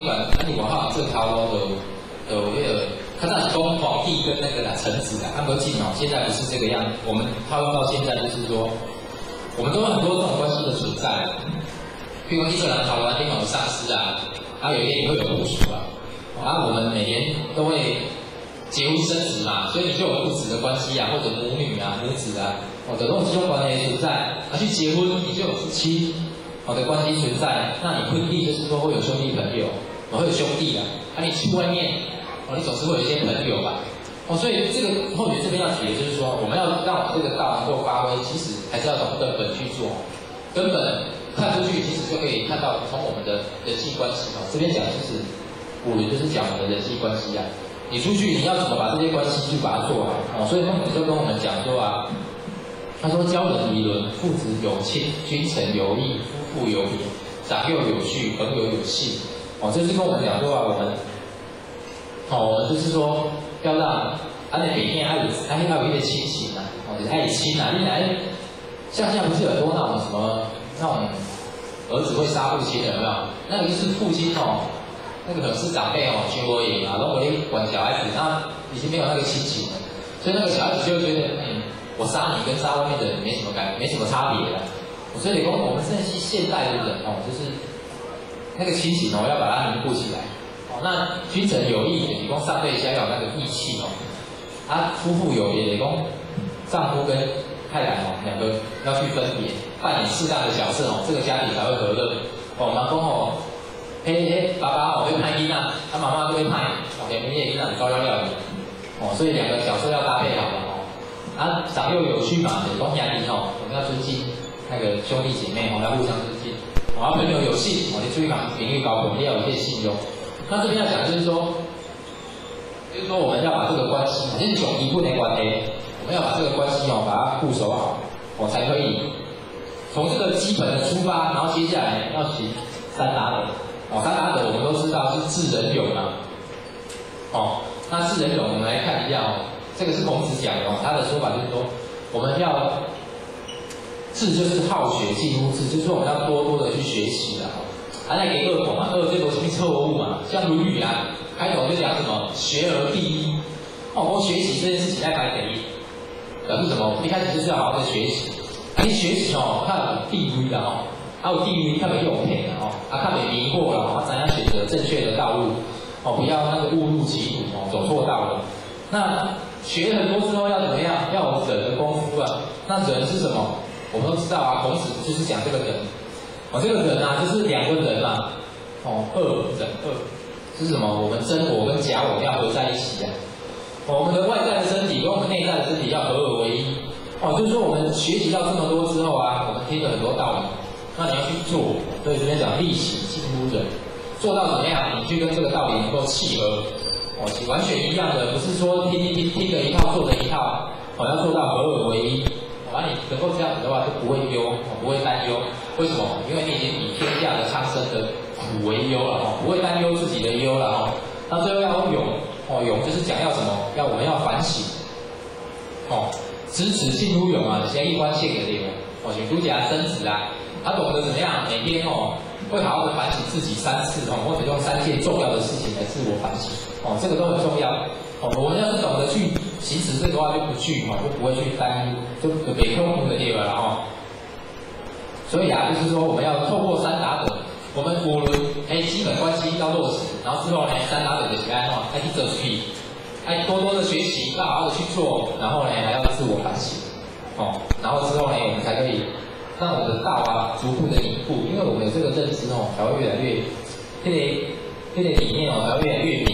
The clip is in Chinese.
不管那你往下这套路的的那个，他那是公皇帝跟那个啦臣子啊，他们进哦，现在不是这个样，我们套用到现在就是说，我们都有很多这种关系的存在，譬如说一个人讨论地方有上司啊，还有一天也会有部属啊，啊，我们每年都会结婚生子嘛，所以你就有父子的关系啊，或者母女啊、母子啊，哦的这种兄关系存在，啊去结婚你就有夫妻。好的关系存在，那你婚姻就是说会有兄弟朋友，我会有兄弟啊。啊，你去外面，哦，你总是会有一些朋友吧。哦，所以这个后面这边要提的就是说，我们要让这个道能够发挥，其实还是要从根本去做。根本看出去，其实就可以看到从我们的人际关系哦。这边讲就是古人就是讲我们的人际关系啊。你出去你要怎么把这些关系去把它做好？哦，所以孟子就跟我们讲说啊，他说交人一伦，父子有亲，君臣有义。夫妇有礼，长幼有序，朋友有信。哦，就是跟我们讲说啊，我们，哦，我们就是说要让，啊，那每天还有还有一点亲情呐，哦，就是爱亲啊，你来，像现在不是很多那种什么那种儿子会杀父亲的有没有？那个就是父亲哦，那个可能是长辈哦，权威也啊，如果你管小孩子，他已经没有那个亲情了，所以那个小孩子就觉得，嗯，我杀你跟杀外面的人没什么感，没什么差别了。所以，讲我们现在现代的人哦，就是那个亲情哦，要把它凝固起来。哦，那君臣有义，你讲上对下要有那个义气哦。啊，夫妇有别，你讲丈夫跟太太哦，两个要去分别，扮演适当的角色哦，这个家庭才会和乐。哦，老公哦，嘿嘿，爸爸哦会拍囡仔，他妈妈就会拍，哦，两边也一样高要料理。哦，所以两个角色要搭配好了哦。啊，长幼有序嘛，讲家庭哦，我们要尊敬。那个兄弟姐妹哦，要互相尊敬，我要朋友有信，我你注意讲名誉高，我们要有一些信用。那这边要讲就是说，就是说我们要把这个关系，反正总一不能关黑，我们要把这个关系哦，把它固守好，我才可以从这个基本的出发，然后接下来要行三达德。哦，三达德我们都知道是智人勇啊。哦，那智人勇我们来看一下哦，这个是孔子讲的哦，他的说法就是说，我们要。智就是好学，近乎智，就是我们要多多的去学习的。还来给恶口嘛？恶最多是错误嘛？像《论语》啊，开头就讲什么“学而第一”。哦，我学习这件事情要排第一，表示什么？一开始就是要好好的学习。啊，你学习哦，看有地位的哦，还有地位，看有用品的哦，啊，看有迷惑了哦，怎样选择正确的道路？哦，不要那个误入歧途哦，走错道了。那学很多之后要怎么样？要有忍的功夫啊。那忍是什么？我们都知道啊，孔子就是讲这个人，哦，这个人啊，就是两个人嘛，哦，恶人恶，是什么？我们真我跟假我要合在一起啊，我们的外在的身体跟我们内在的身体要合而为一，哦，就是说我们学习到这么多之后啊，我们听了很多道理，那你要去做，所以这边讲力行近乎人，做到怎么样？你去跟这个道理能够契合，哦，完全一样的，不是说听听听听的一套做的一套，哦，要做到合而为一。而你能够这样子的话，就不会忧，不会担忧。为什么？因为你已经以天下的苍生的苦为忧了哈，不会担忧自己的忧了哈。那最后要勇哦，勇就是讲要什么？要我们要反省哦，知耻近乎勇啊！先一关献给你们哦，请儒家曾子啊，他懂得怎么样每天哦，会好好的反省自己三次哦，或者用三件重要的事情来自我反省哦，这个都很重要哦。我们要是懂得去。其实这个话就不去哈，就不会去担忧，就北空空的地方了哈。所以啊，就是说我们要透过三打等，我们五轮哎基本关系要落实，然后之后呢三打等的起来哈，爱去做事，爱多多的学习，要好好的去做，然后呢还要自我反省，哦，然后之后呢我们才可以让我们的道啊逐步的凝固，因为我们有这个认知哦，才会越来越，这个这个理念哦才会越。